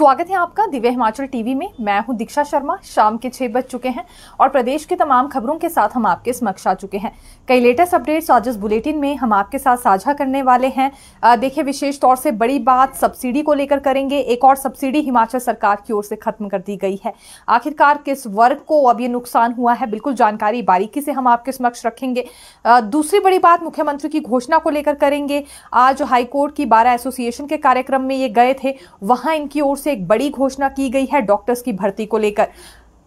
स्वागत है आपका दिव्य हिमाचल टीवी में। मैं हूँ दीक्षा शर्मा। शाम के छह बज चुके हैं और प्रदेश की तमाम खबरों के साथ हम आपके समक्ष आ चुके हैं। कई लेटेस्ट अपडेट्स आज इस बुलेटिन में हम आपके साथ साझा करने वाले हैं। देखिए, विशेष तौर से बड़ी बात सब्सिडी को लेकर करेंगे। एक और सब्सिडी हिमाचल सरकार की ओर से खत्म कर दी गई है। आखिरकार किस वर्ग को अब ये नुकसान हुआ है, बिल्कुल जानकारी बारीकी से हम आपके समक्ष रखेंगे। दूसरी बड़ी बात मुख्यमंत्री की घोषणा को लेकर करेंगे। आज हाईकोर्ट की बारह एसोसिएशन के कार्यक्रम में ये गए थे। वहाँ इनकी ओर से एक बड़ी घोषणा की गई है डॉक्टर्स की भर्ती को लेकर।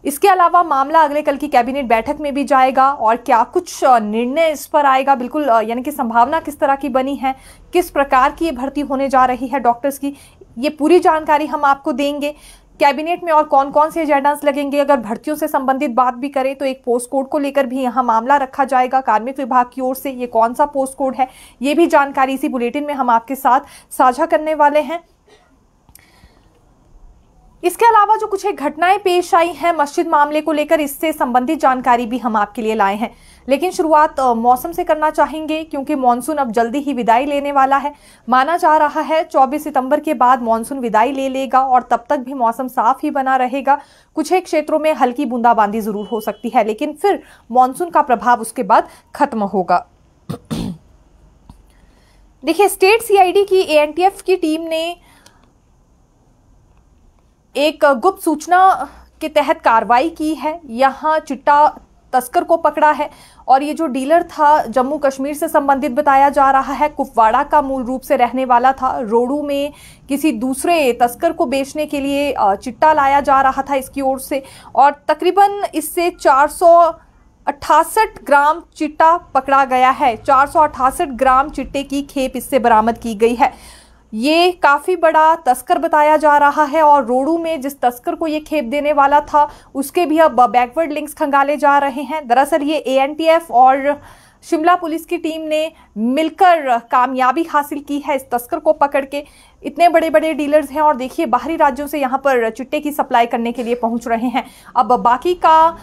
इसके अलावा मामला अगले कल की कैबिनेट बैठक में भी जाएगा और क्या कुछ निर्णय इस पर आएगा? बिल्कुल यानी कि संभावना किस तरह की बनी है? किस प्रकार की ये भर्ती होने जा रही है डॉक्टर्स की? ये पूरी जानकारी हम आपको देंगे। कैबिनेट में और कौन कौन से एजेंडास लगेंगे? अगर भर्तियों से संबंधित बात भी करें तो एक पोस्ट कोड को लेकर भी यहाँ मामला रखा जाएगा। कार्मिक विभाग की ओर से ये कौन सा पोस्ट कोड है? ये भी जानकारी इसी बुलेटिन में हम आपके साथ साझा करने वाले हैं। इसके अलावा जो कुछ घटनाएँ पेश आई हैं, मस्जिद मामले को लेकर इससे संबंधित जानकारी भी हम आपके लिए लाए हैं। लेकिन शुरुआत मौसम से करना चाहेंगे, क्योंकि मानसून अब जल्दी ही विदाई लेने वाला है। माना जा रहा है 24 सितंबर के बाद मानसून विदाई ले लेगा और तब तक भी मौसम साफ़ ही बना रहेगा। कुछ एक क्षेत्रों में हल्की बूंदाबांदी ज़रूर हो सकती है, लेकिन फिर मानसून का प्रभाव उसके बाद खत्म होगा। देखिए, स्टेट सीआईडी की एएनटीएफ की टीम ने एक गुप्त सूचना के तहत कार्रवाई की है। यहाँ चिट्टा तस्कर को पकड़ा है और ये जो डीलर था, जम्मू कश्मीर से संबंधित बताया जा रहा है, कुपवाड़ा का मूल रूप से रहने वाला था। रोडू में किसी दूसरे तस्कर को बेचने के लिए चिट्टा लाया जा रहा था इसकी ओर से और तकरीबन इससे चार अट्ठासठ ग्राम चिट्टा पकड़ा गया है। चार ग्राम चिट्टे की खेप इससे बरामद की गई है। ये काफ़ी बड़ा तस्कर बताया जा रहा है और रोडू में जिस तस्कर को ये खेप देने वाला था, उसके भी अब बैकवर्ड लिंक्स खंगाले जा रहे हैं। दरअसल ये एएनटीएफ और शिमला पुलिस की टीम ने मिलकर कामयाबी हासिल की है इस तस्कर को पकड़ के। इतने बड़े बड़े डीलर्स हैं और देखिए, बाहरी राज्यों से यहाँ पर चिट्टे की सप्लाई करने के लिए पहुँच रहे हैं। अब बाकी का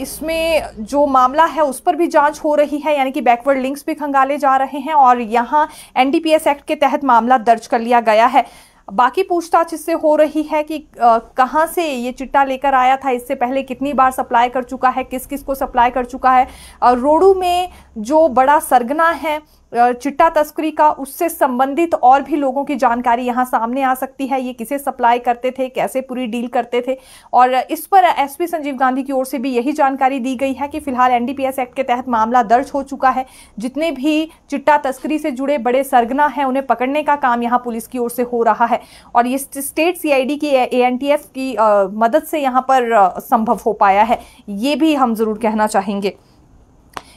इसमें जो मामला है उस पर भी जाँच हो रही है, यानी कि बैकवर्ड लिंक्स भी खंगाले जा रहे हैं और यहाँ एनडीपीएस एक्ट के तहत मामला दर्ज कर लिया गया है। बाकी पूछताछ इससे हो रही है कि कहाँ से ये चिट्टा लेकर आया था, इससे पहले कितनी बार सप्लाई कर चुका है किस किस को सप्लाई कर चुका है। रोडू में जो बड़ा सरगना है चिट्टा तस्करी का उससे संबंधित और भी लोगों की जानकारी यहाँ सामने आ सकती है। ये किसे सप्लाई करते थे, कैसे पूरी डील करते थे? और इस पर एसपी संजीव गांधी की ओर से भी यही जानकारी दी गई है कि फ़िलहाल एनडीपीएस एक्ट के तहत मामला दर्ज हो चुका है। जितने भी चिट्टा तस्करी से जुड़े बड़े सरगना हैं, उन्हें पकड़ने का काम यहाँ पुलिस की ओर से हो रहा है। और ये स्टेट सीआईडी की एएनटीएफ की मदद से यहाँ पर संभव हो पाया है। ये भी हम ज़रूर कहना चाहेंगे।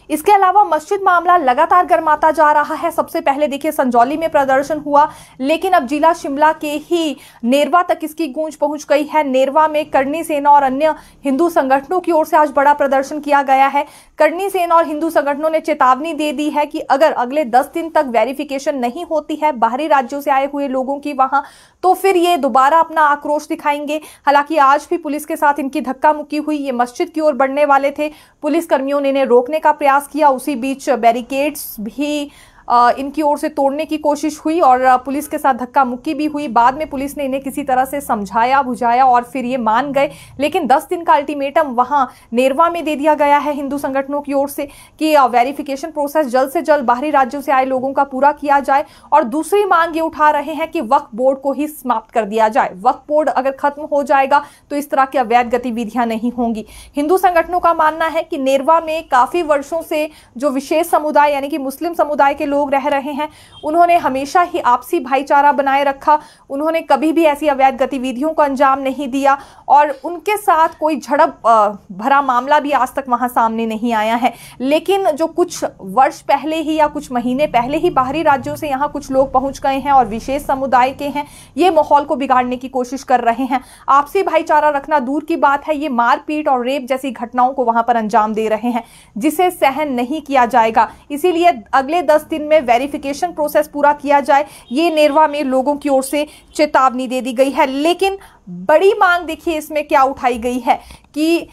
इसके अलावा मस्जिद मामला लगातार गर्माता जा रहा है। सबसे पहले देखिए, संजौली में प्रदर्शन हुआ, लेकिन अब जिला शिमला के ही नेरवा तक इसकी गूंज पहुँच गई है। नेरवा में करनी सेना और अन्य हिंदू संगठनों की ओर से आज बड़ा प्रदर्शन किया गया है। करनी सेना और हिंदू संगठनों ने चेतावनी दे दी है कि अगर अगले दस दिन तक वेरिफिकेशन नहीं होती है, बाहरी राज्यों से आए हुए लोगों की वहाँ तो फिर ये दोबारा अपना आक्रोश दिखाएँगे। हालाँकि आज भी पुलिस के साथ इनकी धक्का मुक्की हुई। ये मस्जिद की ओर बढ़ने वाले थे। पुलिस कर्मियों ने इन्हें रोकने का प्रयास किया। उसी बीच बैरिकेड्स भी इनकी ओर से तोड़ने की कोशिश हुई और पुलिस के साथ धक्का मुक्की भी हुई। बाद में पुलिस ने इन्हें किसी तरह से समझाया, बुझाया और फिर ये मान गए। लेकिन 10 दिन का अल्टीमेटम वहाँ नेरवा में दे दिया गया है हिंदू संगठनों की ओर से कि वेरिफिकेशन प्रोसेस जल्द से जल्द बाहरी राज्यों से आए लोगों का पूरा किया जाए। और दूसरी मांग ये उठा रहे हैं कि वक्त बोर्ड को ही समाप्त कर दिया जाए। वक्त बोर्ड अगर खत्म हो जाएगा तो इस तरह की अवैध गतिविधियाँ नहीं होंगी। हिंदू संगठनों का मानना है कि नेरवा में काफ़ी वर्षों से जो विशेष समुदाय, यानी कि मुस्लिम समुदाय के लोग लोग रह रहे हैं। उन्होंने हमेशा ही आपसी भाईचारा बनाए रखा। उन्होंने कभी भी ऐसी अवैध गतिविधियों को अंजाम नहीं दिया और उनके साथ कोई झड़प भरा मामला भी आज तक वहाँ सामने नहीं आया है। लेकिन जो कुछ वर्ष पहले ही या कुछ महीने पहले ही बाहरी राज्यों से यहाँ कुछ लोग पहुँच गए हैं और विशेष समुदाय के हैं, ये माहौल को बिगाड़ने की कोशिश कर रहे हैं। आपसी भाईचारा रखना दूर की बात है। ये मारपीट और रेप जैसी घटनाओं को वहाँ पर अंजाम दे रहे हैं, जिसे सहन नहीं किया जाएगा। इसीलिए अगले दस दिन में वेरिफिकेशन प्रोसेस पूरा किया जाए, ये नेरवा में लोगों की ओर से चेतावनी दे दी गई है। लेकिन बड़ी मांग देखिए, इसमें क्या उठाई गई है कि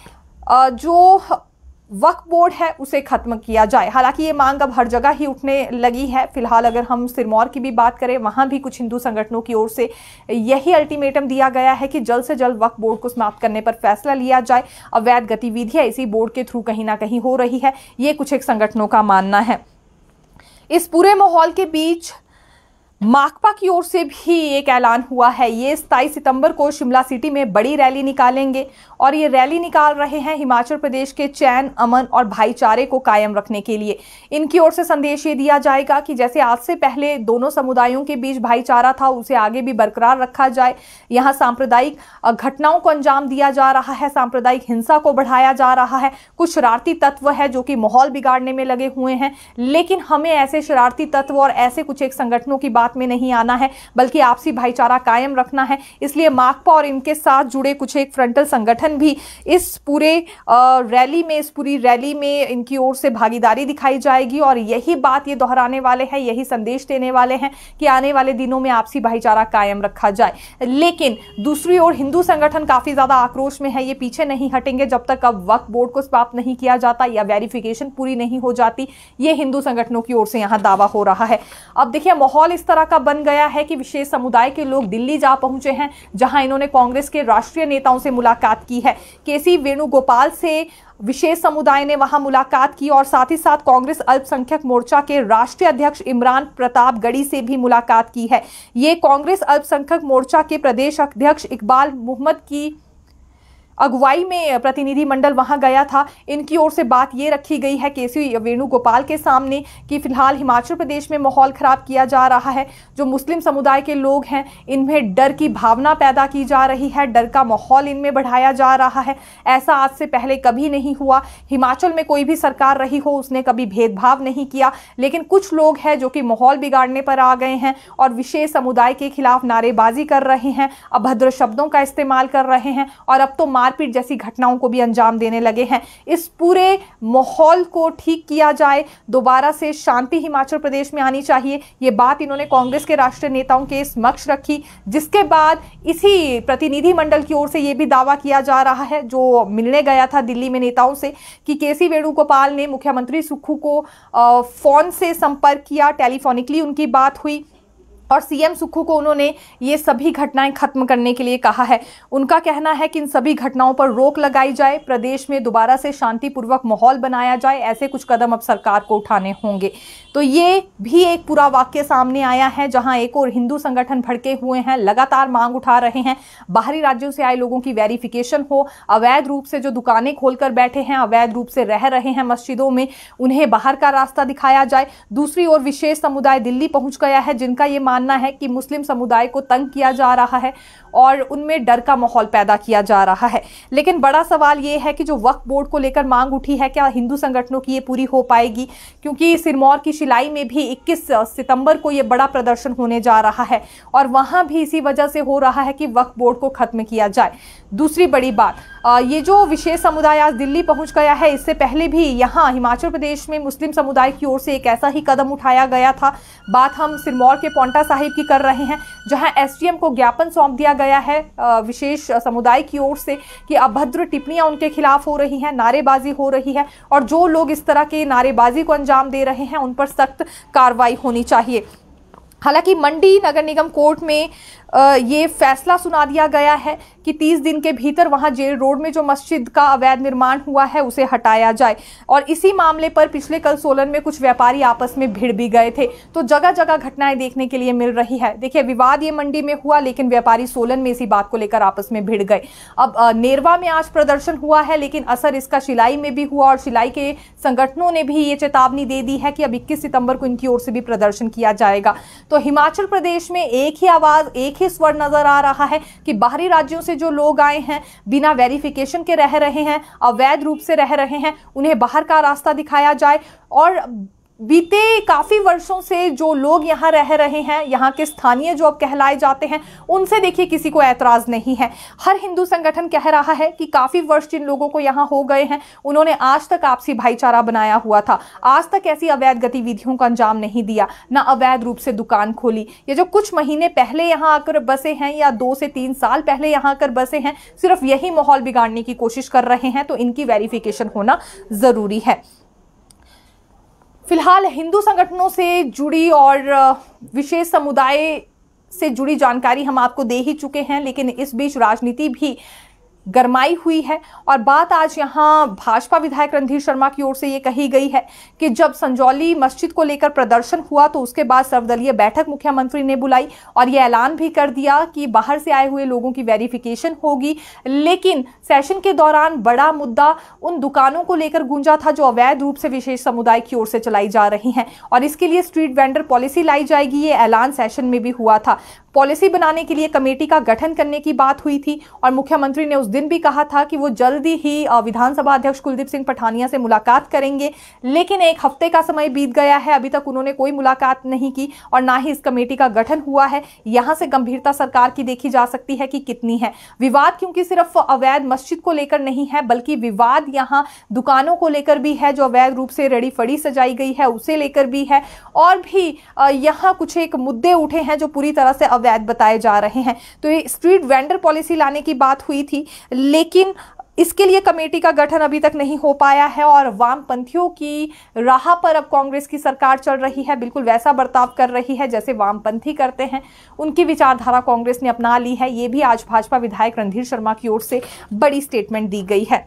जो वक्फ बोर्ड है, उसे खत्म किया जाए। हालाँकि ये मांग अब हर जगह ही उठने लगी है। फ़िलहाल अगर हम सिरमौर की भी बात करें, वहाँ भी कुछ हिंदू संगठनों की ओर से यही अल्टीमेटम दिया गया है कि जल्द से जल्द वक्फ बोर्ड को समाप्त करने पर फैसला लिया जाए। अवैध गतिविधियाँ इसी बोर्ड के थ्रू कहीं ना कहीं हो रही है। ये कुछ एक संगठनों का मानना है। इस पूरे माहौल के बीच माकपा की ओर से भी एक ऐलान हुआ है। ये सताईस सितंबर को शिमला सिटी में बड़ी रैली निकालेंगे और ये रैली निकाल रहे हैं हिमाचल प्रदेश के चैन, अमन और भाईचारे को कायम रखने के लिए। इनकी ओर से संदेश ये दिया जाएगा कि जैसे आज से पहले दोनों समुदायों के बीच भाईचारा था, उसे आगे भी बरकरार रखा जाए। यहाँ सांप्रदायिक घटनाओं को अंजाम दिया जा रहा है, सांप्रदायिक हिंसा को बढ़ाया जा रहा है। कुछ शरारती तत्व है जो कि माहौल बिगाड़ने में लगे हुए हैं, लेकिन हमें ऐसे शरारती तत्व और ऐसे कुछ एक संगठनों की बात बात में नहीं आना है, बल्कि आपसी भाईचारा कायम रखना है। इसलिए माकपा और इनके साथ जुड़े कुछ एक फ्रंटल संगठन भी इस पूरे रैली में, इस पूरी रैली में इनकी ओर से भागीदारी दिखाई जाएगी और यही बात ये दोहराने वाले हैं, यही संदेश देने वाले हैं कि आने वाले दिनों में आपसी भाईचारा कायम रखा जाए। लेकिन दूसरी ओर हिंदू संगठन काफ़ी ज़्यादा आक्रोश में है, ये पीछे नहीं हटेंगे जब तक अब वक्त बोर्ड को समाप्त नहीं किया जाता या वेरिफिकेशन पूरी नहीं हो जाती। ये हिंदू संगठनों की ओर से यहाँ दावा हो रहा है। अब देखिए, माहौल इस तरह तरह का बन गया है कि विशेष समुदाय के लोग दिल्ली जा पहुँचे हैं, जहाँ इन्होंने कांग्रेस के राष्ट्रीय नेताओं से मुलाकात की है। केसी वेणुगोपाल से विशेष समुदाय ने वहाँ मुलाकात की और साथ ही साथ कांग्रेस अल्पसंख्यक मोर्चा के राष्ट्रीय अध्यक्ष इमरान प्रताप गढ़ी से भी मुलाकात की है। ये कांग्रेस अल्पसंख्यक मोर्चा के प्रदेश अध्यक्ष इकबाल मोहम्मद की अगुवाई में प्रतिनिधि मंडल वहाँ गया था। इनकी ओर से बात ये रखी गई है, केसी वेणुगोपाल के सामने, कि फ़िलहाल हिमाचल प्रदेश में माहौल खराब किया जा रहा है। जो मुस्लिम समुदाय के लोग हैं, इनमें डर की भावना पैदा की जा रही है, डर का माहौल इनमें बढ़ाया जा रहा है। ऐसा आज से पहले कभी नहीं हुआ। हिमाचल में कोई भी सरकार रही हो, उसने कभी भेदभाव नहीं किया। लेकिन कुछ लोग हैं, जो कि माहौल बिगाड़ने पर आ गए हैं और विशेष समुदाय के खिलाफ नारेबाजी कर रहे हैं, अभद्र शब्दों का इस्तेमाल कर रहे हैं। और अब तो मारपीट जैसी घटनाओं को भी अंजाम देने लगे हैं। इस पूरे माहौल को ठीक किया जाए, दोबारा से शांति हिमाचल प्रदेश में आनी चाहिए। ये बात इन्होंने कांग्रेस के राष्ट्रीय नेताओं के समक्ष रखी, जिसके बाद इसी प्रतिनिधिमंडल की ओर से यह भी दावा किया जा रहा है, जो मिलने गया था दिल्ली में नेताओं से, कि के सी वेणुगोपाल ने मुख्यमंत्री सुक्खू को फ़ोन से संपर्क किया, टेलीफोनिकली उनकी बात हुई। और सीएम सुखू को उन्होंने ये सभी घटनाएँ खत्म करने के लिए कहा है। उनका कहना है कि इन सभी घटनाओं पर रोक लगाई जाए, प्रदेश में दोबारा से शांतिपूर्वक माहौल बनाया जाए, ऐसे कुछ कदम अब सरकार को उठाने होंगे। तो ये भी एक पूरा वाक्य सामने आया है, जहाँ एक और हिंदू संगठन भड़के हुए हैं, लगातार मांग उठा रहे हैं, बाहरी राज्यों से आए लोगों की वेरिफिकेशन हो, अवैध रूप से जो दुकानें खोलकर बैठे हैं, अवैध रूप से रह रहे हैं मस्जिदों में, उन्हें बाहर का रास्ता दिखाया जाए। दूसरी ओर विशेष समुदाय दिल्ली पहुँच गया है, जिनका ये मानना है कि मुस्लिम समुदाय को तंग किया जा रहा है। और उनमें डर का माहौल पैदा किया जा रहा है। लेकिन बड़ा सवाल ये है कि जो वक्फ बोर्ड को लेकर मांग उठी है, क्या हिंदू संगठनों की ये पूरी हो पाएगी? क्योंकि सिरमौर की शिलाई में भी 21 सितंबर को ये बड़ा प्रदर्शन होने जा रहा है और वहाँ भी इसी वजह से हो रहा है कि वक्फ बोर्ड को खत्म किया जाए। दूसरी बड़ी बात ये जो विशेष समुदाय आज दिल्ली पहुँच गया है, इससे पहले भी यहाँ हिमाचल प्रदेश में मुस्लिम समुदाय की ओर से एक ऐसा ही कदम उठाया गया था। बात हम सिरमौर के पोंटा साहिब की कर रहे हैं, जहाँ एसडीएम को ज्ञापन सौंप दिया गया है विशेष समुदाय की ओर से कि अभद्र टिप्पणियाँ उनके खिलाफ हो रही हैं, नारेबाजी हो रही है और जो लोग इस तरह के नारेबाजी को अंजाम दे रहे हैं, उन पर सख्त कार्रवाई होनी चाहिए। हालाँकि मंडी नगर निगम कोर्ट में ये फैसला सुना दिया गया है कि 30 दिन के भीतर वहाँ जेल रोड में जो मस्जिद का अवैध निर्माण हुआ है, उसे हटाया जाए। और इसी मामले पर पिछले कल सोलन में कुछ व्यापारी आपस में भिड़ भी गए थे। तो जगह जगह घटनाएँ देखने के लिए मिल रही है। देखिए, विवाद ये मंडी में हुआ, लेकिन व्यापारी सोलन में इसी बात को लेकर आपस में भिड़ गए। अब नेरवा में आज प्रदर्शन हुआ है, लेकिन असर इसका शिलाई में भी हुआ और शिलाई के संगठनों ने भी ये चेतावनी दे दी है कि अब इक्कीस सितंबर को इनकी ओर से भी प्रदर्शन किया जाएगा। तो हिमाचल प्रदेश में एक ही आवाज़, एक ही स्वर नज़र आ रहा है कि बाहरी राज्यों से जो लोग आए हैं, बिना वेरिफिकेशन के रह रहे हैं, अवैध रूप से रह रहे हैं, उन्हें बाहर का रास्ता दिखाया जाए और बीते काफ़ी वर्षों से जो लोग यहाँ रह रहे हैं, यहाँ के स्थानीय जो अब कहलाए जाते हैं, उनसे देखिए किसी को ऐतराज नहीं है। हर हिंदू संगठन कह रहा है कि काफ़ी वर्ष जिन लोगों को यहाँ हो गए हैं, उन्होंने आज तक आपसी भाईचारा बनाया हुआ था। आज तक ऐसी अवैध गतिविधियों का अंजाम नहीं दिया, ना अवैध रूप से दुकान खोली। ये जो कुछ महीने पहले यहाँ आकर बसे हैं या दो से तीन साल पहले यहाँ आकर बसे हैं, सिर्फ़ यही माहौल बिगाड़ने की कोशिश कर रहे हैं तो इनकी वेरिफिकेशन होना ज़रूरी है। फ़िलहाल हिंदू संगठनों से जुड़ी और विशेष समुदाय से जुड़ी जानकारी हम आपको दे ही चुके हैं, लेकिन इस बीच राजनीति भी गरमाई हुई है और बात आज यहाँ भाजपा विधायक रणधीर शर्मा की ओर से ये कही गई है कि जब संजौली मस्जिद को लेकर प्रदर्शन हुआ तो उसके बाद सर्वदलीय बैठक मुख्यमंत्री ने बुलाई और ये ऐलान भी कर दिया कि बाहर से आए हुए लोगों की वेरिफिकेशन होगी। लेकिन सेशन के दौरान बड़ा मुद्दा उन दुकानों को लेकर गूंजा था जो अवैध रूप से विशेष समुदाय की ओर से चलाई जा रही हैं और इसके लिए स्ट्रीट वेंडर पॉलिसी लाई जाएगी। ये ऐलान सेशन में भी हुआ था। पॉलिसी बनाने के लिए कमेटी का गठन करने की बात हुई थी और मुख्यमंत्री ने उस दिन भी कहा था कि वो जल्दी ही विधानसभा अध्यक्ष कुलदीप सिंह पठानिया से मुलाकात करेंगे। लेकिन एक हफ़्ते का समय बीत गया है। अभी तक उन्होंने कोई मुलाकात नहीं की और ना ही इस कमेटी का गठन हुआ है। यहाँ से गंभीरता सरकार की देखी जा सकती है कि कितनी है। विवाद क्योंकि सिर्फ़ अवैध मस्जिद को लेकर नहीं है, बल्कि विवाद यहाँ दुकानों को लेकर भी है, जो अवैध रूप से रेडी फड़ी सजाई गई है, उसे लेकर भी है। और भी यहाँ कुछ एक मुद्दे उठे हैं जो पूरी तरह से अवैध बताए जा रहे हैं। तो ये स्ट्रीट वेंडर पॉलिसी लाने की बात हुई थी। लेकिन इसके लिए कमेटी का गठन अभी तक नहीं हो पाया है और वामपंथियों की राह पर अब कांग्रेस की सरकार चल रही है, बिल्कुल वैसा बर्ताव कर रही है जैसे वामपंथी करते हैं। उनकी विचारधारा कांग्रेस ने अपना ली है, ये भी आज भाजपा विधायक रणधीर शर्मा की ओर से बड़ी स्टेटमेंट दी गई है।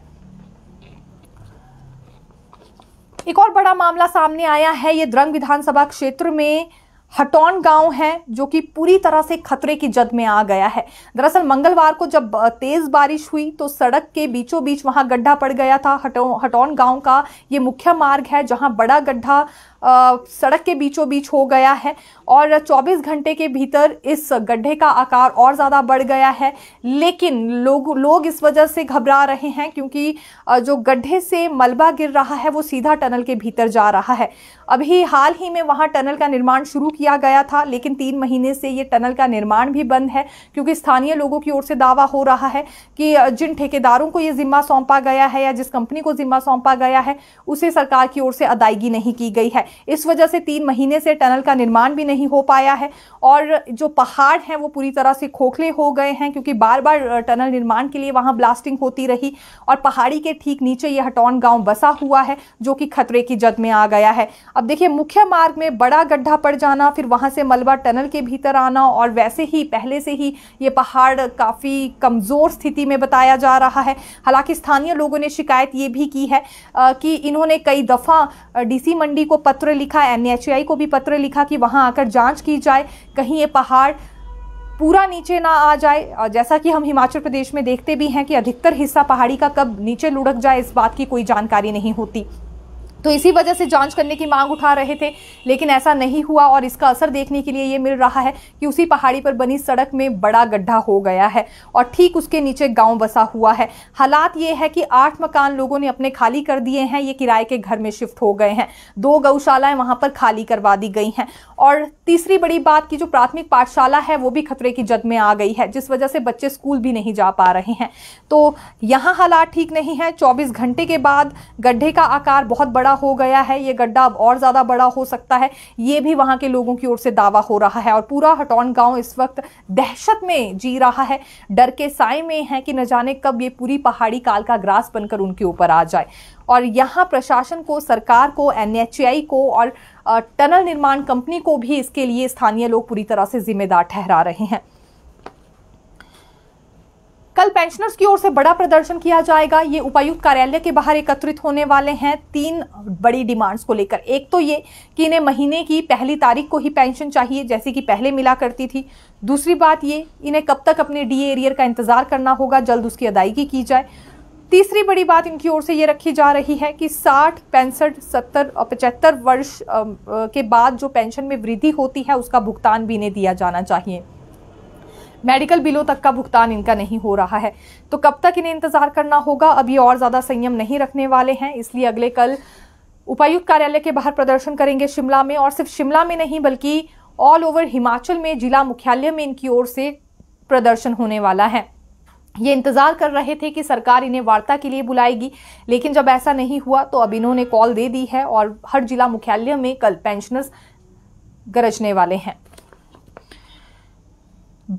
एक और बड़ा मामला सामने आया है, ये द्रंग विधानसभा क्षेत्र में हटौन गाँव है, जो कि पूरी तरह से खतरे की जद में आ गया है। दरअसल मंगलवार को जब तेज बारिश हुई तो सड़क के बीचों बीच वहाँ गड्ढा पड़ गया था। हटौ, हटौन गाँव का ये मुख्य मार्ग है, जहाँ बड़ा गड्ढा सड़क के बीचों बीच हो गया है और 24 घंटे के भीतर इस गड्ढे का आकार और ज़्यादा बढ़ गया है। लेकिन लोग लोग इस वजह से घबरा रहे हैं, क्योंकि जो गड्ढे से मलबा गिर रहा है, वो सीधा टनल के भीतर जा रहा है। अभी हाल ही में वहाँ टनल का निर्माण शुरू किया गया था, लेकिन तीन महीने से ये टनल का निर्माण भी बंद है, क्योंकि स्थानीय लोगों की ओर से दावा हो रहा है कि जिन ठेकेदारों को ये जिम्मा सौंपा गया है या जिस कंपनी को जिम्मा सौंपा गया है, उसे सरकार की ओर से अदायगी नहीं की गई है। इस वजह से तीन महीने से टनल का निर्माण भी नहीं हो पाया है और जो पहाड़ हैं, वो पूरी तरह से खोखले हो गए हैं, क्योंकि बार बार टनल निर्माण के लिए वहाँ ब्लास्टिंग होती रही और पहाड़ी के ठीक नीचे ये हटौन गाँव बसा हुआ है, जो कि खतरे की जद में आ गया है। अब देखिए, मुख्य मार्ग में बड़ा गड्ढा पड़ जाना, फिर वहाँ से मलबा टनल के भीतर आना और वैसे ही, पहले से ही ये पहाड़ काफ़ी कमज़ोर स्थिति में बताया जा रहा है। हालाँकि स्थानीय लोगों ने शिकायत ये भी की है कि इन्होंने कई दफ़ा डीसी मंडी को पत्र लिखा एन को भी पत्र लिखा कि वहाँ आकर जाँच की जाए, कहीं ये पहाड़ पूरा नीचे ना आ जाए। जैसा कि हम हिमाचल प्रदेश में देखते भी हैं कि अधिकतर हिस्सा पहाड़ी का कब नीचे लुढ़क जाए, इस बात की कोई जानकारी नहीं होती। तो इसी वजह से जाँच करने की मांग उठा रहे थे, लेकिन ऐसा नहीं हुआ और इसका असर देखने के लिए ये मिल रहा है कि उसी पहाड़ी पर बनी सड़क में बड़ा गड्ढा हो गया है और ठीक उसके नीचे गाँव बसा हुआ है। हालात ये है कि आठ मकान लोगों ने अपने खाली कर दिए हैं, ये किराए के घर में शिफ्ट हो गए हैं। दो गौशालाएँ वहाँ पर खाली करवा दी गई हैं और तीसरी बड़ी बात की जो प्राथमिक पाठशाला है, वो भी खतरे की जद में आ गई है, जिस वजह से बच्चे स्कूल भी नहीं जा पा रहे हैं। तो यहाँ हालात ठीक नहीं है। चौबीस घंटे के बाद गड्ढे का आकार बहुत बड़ा बड़ा हो गया है, ये गड्ढा अब और ज़्यादा बड़ा हो सकता है। ये भी वहाँ के लोगों की ओर से दावा हो रहा है और पूरा हटौन गाँव इस वक्त दहशत में जी रहा है। डर के साय में है कि न जाने कब ये पूरी पहाड़ी काल का ग्रास बनकर उनके ऊपर आ जाए। और यहाँ प्रशासन को, सरकार को एन को और टनल निर्माण कंपनी को भी इसके लिए स्थानीय लोग पूरी तरह से जिम्मेदार ठहरा रहे हैं। कल पेंशनर्स की ओर से बड़ा प्रदर्शन किया जाएगा। ये उपायुक्त कार्यालय के बाहर एकत्रित होने वाले हैं। तीन बड़ी डिमांड्स को लेकर। एक तो ये कि इन्हें महीने की पहली तारीख को ही पेंशन चाहिए, जैसे कि पहले मिला करती थी। दूसरी बात ये, इन्हें कब तक अपने डी एरियर का इंतज़ार करना होगा, जल्द उसकी अदायगी की जाए। तीसरी बड़ी बात इनकी ओर से ये रखी जा रही है कि साठ, पैंसठ, सत्तर और पचहत्तर वर्ष के बाद जो पेंशन में वृद्धि होती है, उसका भुगतान भी इन्हें दिया जाना चाहिए। मेडिकल बिलों तक का भुगतान इनका नहीं हो रहा है। तो कब तक इन्हें इंतज़ार करना होगा? अभी और ज़्यादा संयम नहीं रखने वाले हैं, इसलिए अगले कल उपायुक्त कार्यालय के बाहर प्रदर्शन करेंगे शिमला में। और सिर्फ़ शिमला में नहीं, बल्कि ऑल ओवर हिमाचल में जिला मुख्यालय में इनकी ओर से प्रदर्शन होने वाला है। ये इंतज़ार कर रहे थे कि सरकार इन्हें वार्ता के लिए बुलाएगी, लेकिन जब ऐसा नहीं हुआ तो अब इन्होंने कॉल दे दी है और हर जिला मुख्यालय में कल पेंशनर्स गरजने वाले हैं।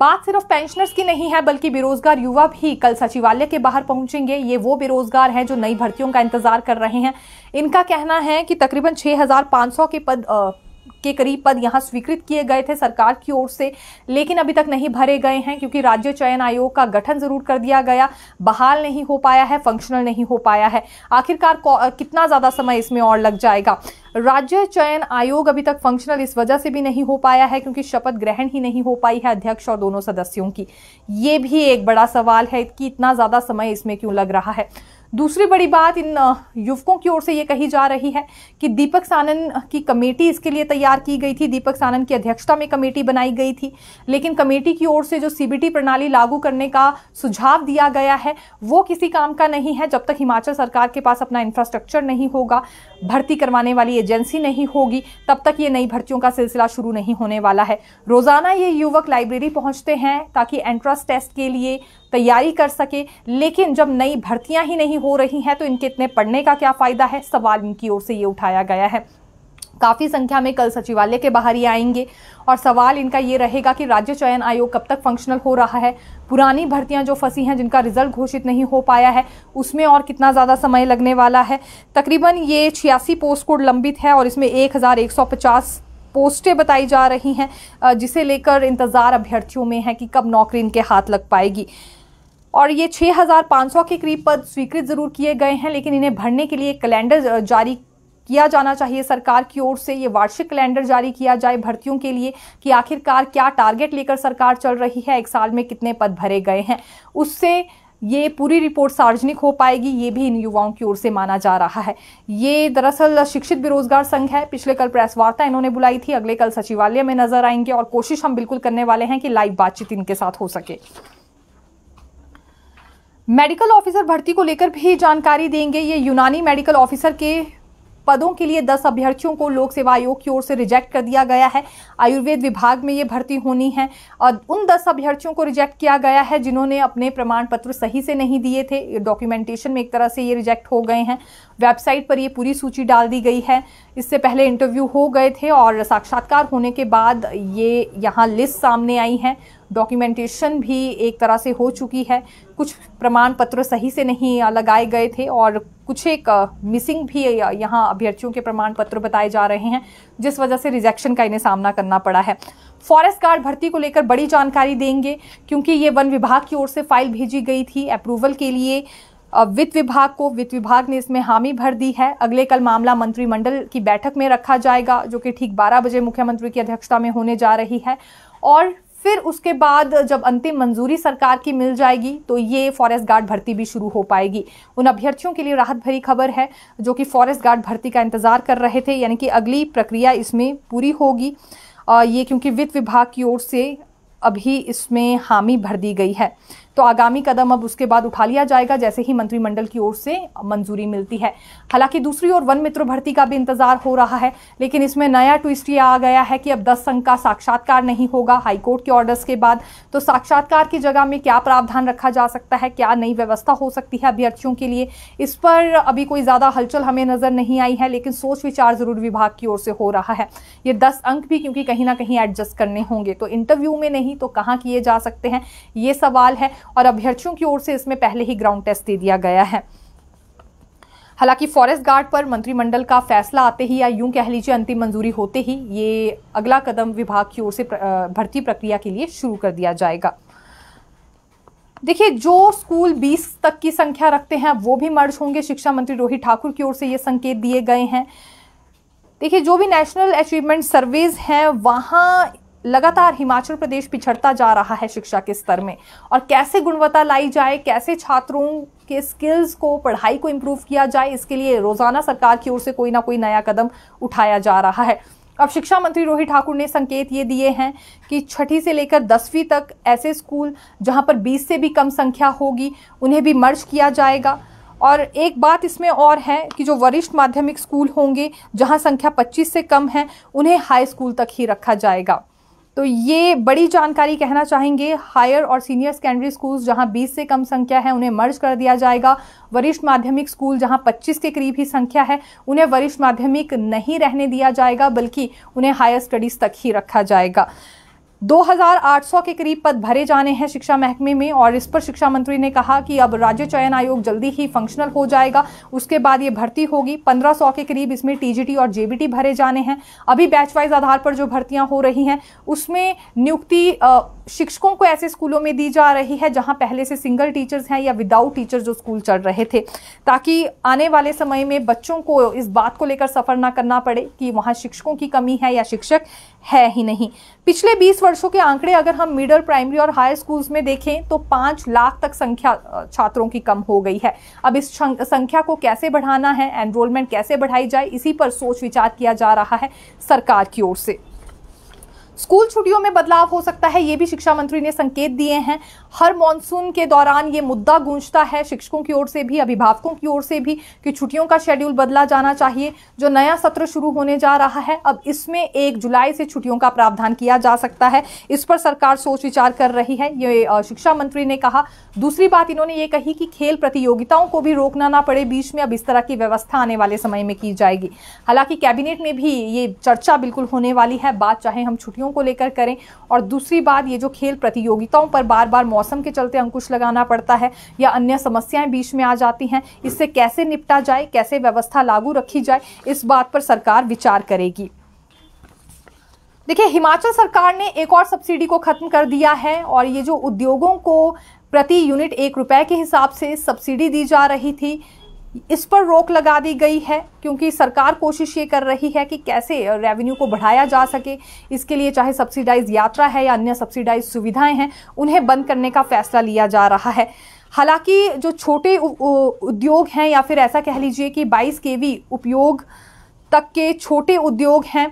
बात सिर्फ़ पेंशनर्स की नहीं है बल्कि बेरोजगार युवा भी कल सचिवालय के बाहर पहुँचेंगे। ये वो बेरोजगार हैं जो नई भर्तियों का इंतज़ार कर रहे हैं। इनका कहना है कि तकरीबन 6,500 के पद आ, के करीब पद यहाँ स्वीकृत किए गए थे सरकार की ओर से, लेकिन अभी तक नहीं भरे गए हैं, क्योंकि राज्य चयन आयोग का गठन ज़रूर कर दिया गया। बहाल नहीं हो पाया है फंक्शनल नहीं हो पाया है। आखिरकार कितना ज़्यादा समय इसमें और लग जाएगा? राज्य चयन आयोग अभी तक फंक्शनल इस वजह से भी नहीं हो पाया है, क्योंकि शपथ ग्रहण ही नहीं हो पाई है अध्यक्ष और दोनों सदस्यों की। ये भी एक बड़ा सवाल है कि इतना ज़्यादा समय इसमें क्यों लग रहा है? दूसरी बड़ी बात इन युवकों की ओर से ये कही जा रही है कि दीपक सानन की कमेटी इसके लिए तैयार की गई थी। दीपक सानन की अध्यक्षता में कमेटी बनाई गई थी। लेकिन कमेटी की ओर से जो सीबीटी प्रणाली लागू करने का सुझाव दिया गया है, वो किसी काम का नहीं है। जब तक हिमाचल सरकार के पास अपना इंफ्रास्ट्रक्चर नहीं होगा, भर्ती करवाने वाली एजेंसी नहीं होगी, तब तक ये नई भर्तियों का सिलसिला शुरू नहीं होने वाला है। रोज़ाना ये युवक लाइब्रेरी पहुँचते हैं ताकि एंट्रेंस टेस्ट के लिए तैयारी कर सके, लेकिन जब नई भर्तियाँ ही नहीं हो रही हैं तो इनके इतने पढ़ने का क्या फ़ायदा है? सवाल इनकी ओर से ये उठाया गया है। काफ़ी संख्या में कल सचिवालय के बाहर ही आएँगे और सवाल इनका ये रहेगा कि राज्य चयन आयोग कब तक फंक्शनल हो रहा है? पुरानी भर्तियाँ जो फंसी हैं, जिनका रिज़ल्ट घोषित नहीं हो पाया है, उसमें और कितना ज़्यादा समय लगने वाला है? तकरीबन ये छियासी पोस्ट कोड लंबित है और इसमें एक पोस्टें बताई जा रही हैं जिसे लेकर इंतज़ार अभ्यर्थियों में है कि कब नौकरी इनके हाथ लग पाएगी। और ये 6,500 के करीब पद स्वीकृत ज़रूर किए गए हैं लेकिन इन्हें भरने के लिए कैलेंडर जारी किया जाना चाहिए। सरकार की ओर से ये वार्षिक कैलेंडर जारी किया जाए भर्तियों के लिए कि आखिरकार क्या टारगेट लेकर सरकार चल रही है एक साल में कितने पद भरे गए हैं। उससे ये पूरी रिपोर्ट सार्वजनिक हो पाएगी ये भी इन युवाओं की ओर से माना जा रहा है। ये दरअसल शिक्षित बेरोजगार संघ है। पिछले कल प्रेस वार्ता इन्होंने बुलाई थी। अगले कल सचिवालय में नज़र आएँगे और कोशिश हम बिल्कुल करने वाले हैं कि लाइव बातचीत इनके साथ हो सके। मेडिकल ऑफिसर भर्ती को लेकर भी जानकारी देंगे। ये यूनानी मेडिकल ऑफिसर के पदों के लिए 10 अभ्यर्थियों को लोक सेवा आयोग की ओर से रिजेक्ट कर दिया गया है। आयुर्वेद विभाग में ये भर्ती होनी है और उन 10 अभ्यर्थियों को रिजेक्ट किया गया है जिन्होंने अपने प्रमाण पत्र सही से नहीं दिए थे। डॉक्यूमेंटेशन में एक तरह से ये रिजेक्ट हो गए हैं। वेबसाइट पर ये पूरी सूची डाल दी गई है। इससे पहले इंटरव्यू हो गए थे और साक्षात्कार होने के बाद ये यहाँ लिस्ट सामने आई है। डॉक्यूमेंटेशन भी एक तरह से हो चुकी है। कुछ प्रमाण पत्र सही से नहीं लगाए गए थे और कुछ एक मिसिंग भी यहाँ अभ्यर्थियों के प्रमाण पत्र बताए जा रहे हैं, जिस वजह से रिजेक्शन का इन्हें सामना करना पड़ा है। फॉरेस्ट गार्ड भर्ती को लेकर बड़ी जानकारी देंगे, क्योंकि ये वन विभाग की ओर से फ़ाइल भेजी गई थी अप्रूवल के लिए। वित्त विभाग को, वित्त विभाग ने इसमें हामी भर दी है। अगले कल मामला मंत्रिमंडल की बैठक में रखा जाएगा, जो कि ठीक 12 बजे मुख्यमंत्री की अध्यक्षता में होने जा रही है। और फिर उसके बाद जब अंतिम मंजूरी सरकार की मिल जाएगी तो ये फॉरेस्ट गार्ड भर्ती भी शुरू हो पाएगी। उन अभ्यर्थियों के लिए राहत भरी खबर है, जो कि फॉरेस्ट गार्ड भर्ती का इंतज़ार कर रहे थे, यानी कि अगली प्रक्रिया इसमें पूरी होगी। ये क्योंकि वित्त विभाग की ओर से अभी इसमें हामी भर दी गई है। तो आगामी कदम अब उसके बाद उठा लिया जाएगा, जैसे ही मंत्रिमंडल की ओर से मंजूरी मिलती है। हालाँकि दूसरी ओर वन मित्र भर्ती का भी इंतज़ार हो रहा है, लेकिन इसमें नया ट्विस्ट ये आ गया है कि अब दस संघ का साक्षात्कार नहीं होगा, हाईकोर्ट के ऑर्डर्स के बाद। तो साक्षात्कार की जगह में क्या प्रावधान रखा जा सकता है, क्या नई व्यवस्था हो सकती है अभ्यर्थियों के लिए, इस पर अभी कोई ज़्यादा हलचल हमें नज़र नहीं आई है, लेकिन सोच विचार ज़रूर विभाग की ओर से हो रहा है। ये दस अंक भी क्योंकि कहीं ना कहीं एडजस्ट करने होंगे। तो इंटरव्यू में नहीं तो कहाँ किए जा सकते हैं, ये सवाल है। और अभ्यर्थियों की ओर से इसमें पहले ही ग्राउंड टेस्ट दे दिया गया है। हालाँकि फॉरेस्ट गार्ड पर मंत्रिमंडल का फैसला आते ही या यूँ कह लीजिए अंतिम मंजूरी होते ही ये अगला कदम विभाग की ओर से भर्ती प्रक्रिया के लिए शुरू कर दिया जाएगा। देखिए, जो स्कूल 20 तक की संख्या रखते हैं, वो भी मर्ज होंगे। शिक्षा मंत्री रोहित ठाकुर की ओर से ये संकेत दिए गए हैं। देखिए, जो भी नेशनल अचीवमेंट सर्वेज हैं, वहाँ लगातार हिमाचल प्रदेश पिछड़ता जा रहा है शिक्षा के स्तर में। और कैसे गुणवत्ता लाई जाए, कैसे छात्रों के स्किल्स को पढ़ाई को इम्प्रूव किया जाए, इसके लिए रोज़ाना सरकार की ओर से कोई ना कोई नया कदम उठाया जा रहा है। अब शिक्षा मंत्री रोहित ठाकुर ने संकेत ये दिए हैं कि छठी से लेकर दसवीं तक ऐसे स्कूल जहाँ पर 20 से भी कम संख्या होगी, उन्हें भी मर्ज किया जाएगा। और एक बात इसमें और है कि जो वरिष्ठ माध्यमिक स्कूल होंगे, जहाँ संख्या 25 से कम है, उन्हें हाई स्कूल तक ही रखा जाएगा। तो ये बड़ी जानकारी कहना चाहेंगे हायर और सीनियर सेकेंडरी स्कूल्स जहाँ 20 से कम संख्या है, उन्हें मर्ज कर दिया जाएगा। वरिष्ठ माध्यमिक स्कूल जहाँ 25 के करीब ही संख्या है, उन्हें वरिष्ठ माध्यमिक नहीं रहने दिया जाएगा, बल्कि उन्हें हायर स्टडीज़ तक ही रखा जाएगा। 2800 के करीब पद भरे जाने हैं शिक्षा महकमे में और इस पर शिक्षा मंत्री ने कहा कि अब राज्य चयन आयोग जल्दी ही फंक्शनल हो जाएगा। उसके बाद ये भर्ती होगी। 1500 के करीब इसमें टीजीटी और जेबीटी भरे जाने हैं। अभी बैच वाइज आधार पर जो भर्तियाँ हो रही हैं, उसमें नियुक्ति शिक्षकों को ऐसे स्कूलों में दी जा रही है जहाँ पहले से सिंगल टीचर्स हैं या विदाउट टीचर जो स्कूल चल रहे थे, ताकि आने वाले समय में बच्चों को इस बात को लेकर सफ़र ना करना पड़े कि वहाँ शिक्षकों की कमी है या शिक्षक है ही नहीं। पिछले 20 वर्षों के आंकड़े अगर हम मिडिल प्राइमरी और हाई स्कूल्स में देखें तो पाँच लाख तक संख्या छात्रों की कम हो गई है। अब इस संख्या को कैसे बढ़ाना है एनरोलमेंट कैसे बढ़ाई जाए, इसी पर सोच विचार किया जा रहा है सरकार की ओर से। स्कूल छुट्टियों में बदलाव हो सकता है, ये भी शिक्षा मंत्री ने संकेत दिए हैं। हर मॉनसून के दौरान ये मुद्दा गूंजता है। शिक्षकों की ओर से भी, अभिभावकों की ओर से भी कि छुट्टियों का शेड्यूल बदला जाना चाहिए, जो नया सत्र शुरू होने जा रहा है। अब इसमें एक जुलाई से छुट्टियों का प्रावधान किया जा सकता है। इस पर सरकार सोच विचार कर रही है। ये शिक्षा मंत्री ने कहा, दूसरी बात इन्होंने ये कही कि खेल प्रतियोगिताओं को भी रोकना ना पड़े, बीच में अब इस तरह की व्यवस्था आने वाले समय में की जाएगी। हालाँकि कैबिनेट में भी ये चर्चा बिल्कुल होने वाली है। बात चाहे हम छुट्टियों को लेकर करें। और दूसरी बात, ये जो खेल प्रतियोगिताओं पर बार बार मौसम के चलते अंकुश लगाना पड़ता है या अन्य समस्याएँ बीच में आ जाती हैं, इससे कैसे निपटा जाए, कैसे व्यवस्था लागू रखी जाए, इस बात पर सरकार विचार करेगी। देखिए, हिमाचल सरकार ने एक और सब्सिडी को खत्म कर दिया है और ये जो उद्योगों को प्रति यूनिट एक रुपए के हिसाब से सब्सिडी दी जा रही थी इस पर रोक लगा दी गई है, क्योंकि सरकार कोशिश ये कर रही है कि कैसे रेवेन्यू को बढ़ाया जा सके। इसके लिए चाहे सब्सिडाइज यात्रा है या अन्य सब्सिडाइज सुविधाएँ हैं, उन्हें बंद करने का फैसला लिया जा रहा है। हालाँकि जो छोटे उद्योग हैं या फिर ऐसा कह लीजिए कि 22 केवी उपयोग तक के छोटे उद्योग हैं,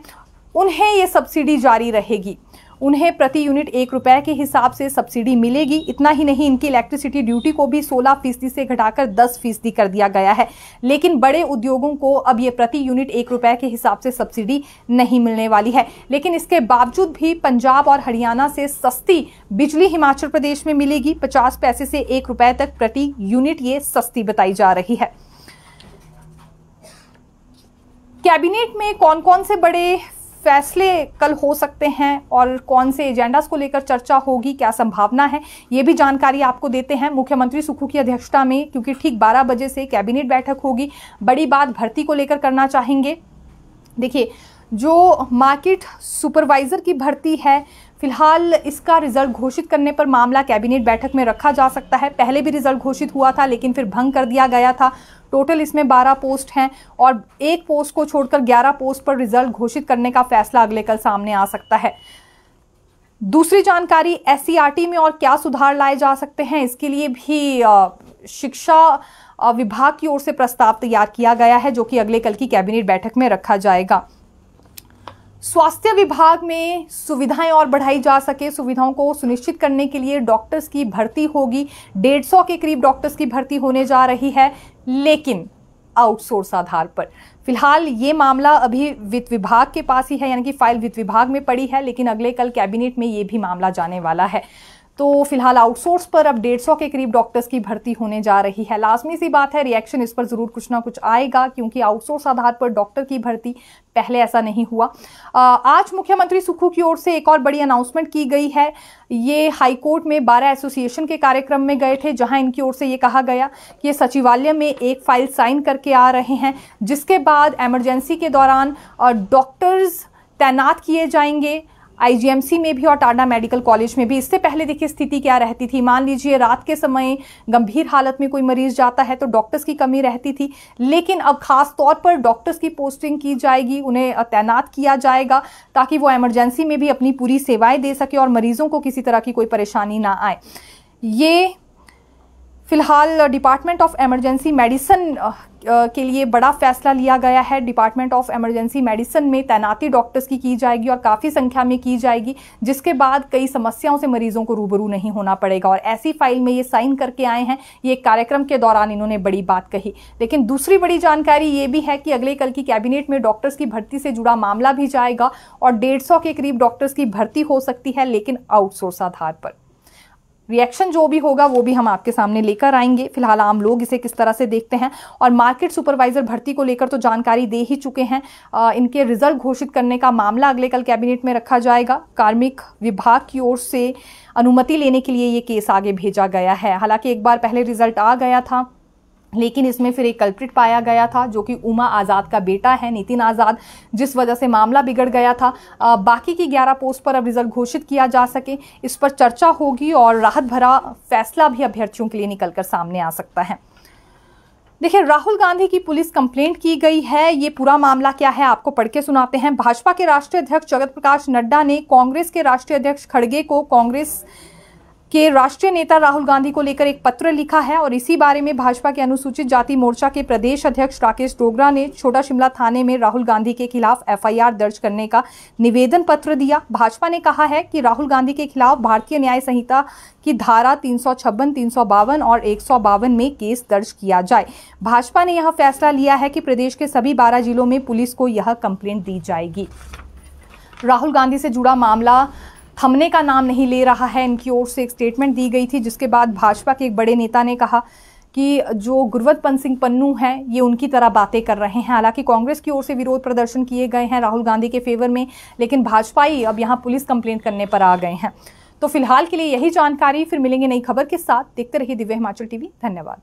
उन्हें ये सब्सिडी जारी रहेगी। उन्हें प्रति यूनिट एक रुपए के हिसाब से सब्सिडी मिलेगी। इतना ही नहीं, इनकी इलेक्ट्रिसिटी ड्यूटी को भी 16 फ़ीसदी से घटाकर 10 फ़ीसदी कर दिया गया है। लेकिन बड़े उद्योगों को अब ये प्रति यूनिट एक रुपए के हिसाब से सब्सिडी नहीं मिलने वाली है। लेकिन इसके बावजूद भी पंजाब और हरियाणा से सस्ती बिजली हिमाचल प्रदेश में मिलेगी। पचास पैसे से एक रुपए तक प्रति यूनिट ये सस्ती बताई जा रही है। कैबिनेट में कौन कौन से बड़े फैसले कल हो सकते हैं और कौन से एजेंडास को लेकर चर्चा होगी, क्या संभावना है, ये भी जानकारी आपको देते हैं मुख्यमंत्री सुखू की अध्यक्षता में, क्योंकि ठीक 12 बजे से कैबिनेट बैठक होगी। बड़ी बात भर्ती को लेकर करना चाहेंगे। देखिए, जो मार्केट सुपरवाइजर की भर्ती है फ़िलहाल इसका रिज़ल्ट घोषित करने पर मामला कैबिनेट बैठक में रखा जा सकता है। पहले भी रिज़ल्ट घोषित हुआ था, लेकिन फिर भंग कर दिया गया था। टोटल इसमें 12 पोस्ट हैं और एक पोस्ट को छोड़कर 11 पोस्ट पर रिज़ल्ट घोषित करने का फैसला अगले कल सामने आ सकता है। दूसरी जानकारी एस में और क्या सुधार लाए जा सकते हैं, इसके लिए भी शिक्षा विभाग की ओर से प्रस्ताव तैयार किया गया है, जो कि अगले कल की कैबिनेट बैठक में रखा जाएगा। स्वास्थ्य विभाग में सुविधाएँ और बढ़ाई जा सके, सुविधाओं को सुनिश्चित करने के लिए डॉक्टर्स की भर्ती होगी। डेढ़ सौ के करीब डॉक्टर्स की भर्ती होने जा रही है, लेकिन आउटसोर्स आधार पर। फ़िलहाल ये मामला अभी वित्त विभाग के पास ही है, यानी कि फ़ाइल वित्त विभाग में पड़ी है, लेकिन अगले कल कैबिनेट में ये भी मामला जाने वाला है। तो फ़िलहाल आउटसोर्स पर अब डेढ़ सौ के करीब डॉक्टर्स की भर्ती होने जा रही है। लाजमी सी बात है, रिएक्शन इस पर ज़रूर कुछ ना कुछ आएगा, क्योंकि आउटसोर्स आधार पर डॉक्टर की भर्ती पहले ऐसा नहीं हुआ। आज मुख्यमंत्री सुखू की ओर से एक और बड़ी अनाउंसमेंट की गई है। ये हाईकोर्ट में बारह एसोसिएशन के कार्यक्रम में गए थे, जहाँ इनकी ओर से ये कहा गया कि ये सचिवालय में एक फ़ाइल साइन करके आ रहे हैं, जिसके बाद एमरजेंसी के दौरान डॉक्टर्स तैनात किए जाएँगे। आईजीएमसी में भी और टाडा मेडिकल कॉलेज में भी। इससे पहले देखिए स्थिति क्या रहती थी। मान लीजिए रात के समय गंभीर हालत में कोई मरीज़ जाता है तो डॉक्टर्स की कमी रहती थी। लेकिन अब खास तौर पर डॉक्टर्स की पोस्टिंग की जाएगी, उन्हें तैनात किया जाएगा ताकि वो एमरजेंसी में भी अपनी पूरी सेवाएँ दे सके और मरीजों को किसी तरह की कोई परेशानी ना आए। ये फ़िलहाल डिपार्टमेंट ऑफ़ एमरजेंसी मेडिसिन के लिए बड़ा फैसला लिया गया है। डिपार्टमेंट ऑफ़ एमरजेंसी मेडिसिन में तैनाती डॉक्टर्स की की जाएगी और काफ़ी संख्या में की जाएगी, जिसके बाद कई समस्याओं से मरीजों को रूबरू नहीं होना पड़ेगा। और ऐसी फ़ाइल में ये साइन करके आए हैं। ये कार्यक्रम के दौरान इन्होंने बड़ी बात कही। लेकिन दूसरी बड़ी जानकारी ये भी है कि अगले कल की कैबिनेट में डॉक्टर्स की भर्ती से जुड़ा मामला भी जाएगा और डेढ़ के करीब डॉक्टर्स की भर्ती हो सकती है, लेकिन आउटसोर्स आधार पर। रिएक्शन जो भी होगा वो भी हम आपके सामने लेकर आएँगे। फ़िलहाल आम लोग इसे किस तरह से देखते हैं? और मार्केट सुपरवाइजर भर्ती को लेकर तो जानकारी दे ही चुके हैं। आ, इनके रिज़ल्ट घोषित करने का मामला अगले कल कैबिनेट में रखा जाएगा। कार्मिक विभाग की ओर से अनुमति लेने के लिए ये केस आगे भेजा गया है। हालाँकि एक बार पहले रिज़ल्ट आ गया था। लेकिन इसमें फिर एक कल्प्रिट पाया गया था जो कि उमा आज़ाद का बेटा है नितिन आज़ाद जिस वजह से मामला बिगड़ गया था। आ, बाकी की 11 पोस्ट पर अब रिज़ल्ट घोषित किया जा सके इस पर चर्चा होगी और राहत भरा फैसला भी अभ्यर्थियों के लिए निकलकर सामने आ सकता है। देखिए राहुल गांधी की पुलिस कंप्लेंट की गई है ये पूरा मामला क्या है आपको पढ़ के सुनाते हैं। भाजपा के राष्ट्रीय अध्यक्ष जगत प्रकाश नड्डा ने कांग्रेस के राष्ट्रीय अध्यक्ष खड़गे को कांग्रेस के राष्ट्रीय नेता राहुल गांधी को लेकर एक पत्र लिखा है और इसी बारे में भाजपा के अनुसूचित जाति मोर्चा के प्रदेश अध्यक्ष राकेश डोगरा ने छोटा शिमला थाने में राहुल गांधी के खिलाफ एफआईआर दर्ज करने का निवेदन पत्र दिया। भाजपा ने कहा है कि राहुल गांधी के खिलाफ भारतीय न्याय संहिता की धारा तीन सौ और एक सौ बावन में केस दर्ज किया जाए। भाजपा ने यह फैसला लिया है कि प्रदेश के सभी बारह जिलों में पुलिस को यह कंप्लेंट दी जाएगी। राहुल गांधी से जुड़ा मामला थमने का नाम नहीं ले रहा है। इनकी ओर से एक स्टेटमेंट दी गई थी, जिसके बाद भाजपा के एक बड़े नेता ने कहा कि जो गुरवत पंत सिंह पन्नू हैं, ये उनकी तरह बातें कर रहे हैं। हालाँकि कांग्रेस की ओर से विरोध प्रदर्शन किए गए हैं राहुल गांधी के फेवर में, लेकिन भाजपाई अब यहाँ पुलिस कंप्लेंट करने पर आ गए हैं। तो फ़िलहाल के लिए यही जानकारी, फिर मिलेंगे नई खबर के साथ। देखते रहिए दिव्य हिमाचल टीवी। धन्यवाद।